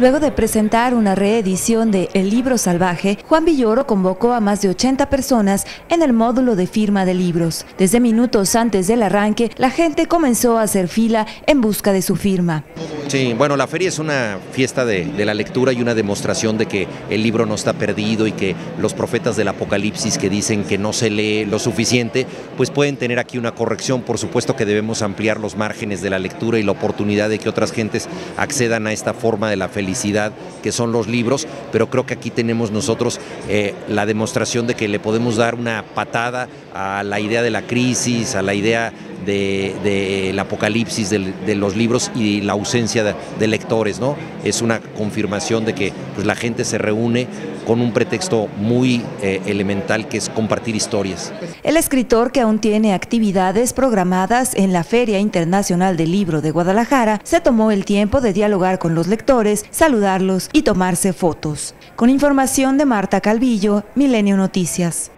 Luego de presentar una reedición de El libro salvaje, Juan Villoro convocó a más de 80 personas en el módulo de firma de libros. Desde minutos antes del arranque, la gente comenzó a hacer fila en busca de su firma. Sí, bueno, la feria es una fiesta de, la lectura y una demostración de que el libro no está perdido y que los profetas del Apocalipsis que dicen que no se lee lo suficiente, pues pueden tener aquí una corrección. Por supuesto que debemos ampliar los márgenes de la lectura y la oportunidad de que otras gentes accedan a esta forma de la felicidad que son los libros, pero creo que aquí tenemos nosotros eh, la demostración de que le podemos dar una patada a la idea de la crisis, a la idea del de, de apocalipsis de, los libros y la ausencia de, de, lectores, ¿no? Es una confirmación de que pues, la gente se reúne con un pretexto muy eh, elemental que es compartir historias. El escritor que aún tiene actividades programadas en la Feria Internacional del Libro de Guadalajara se tomó el tiempo de dialogar con los lectores, saludarlos y tomarse fotos. Con información de Marta Calvillo, Milenio Noticias.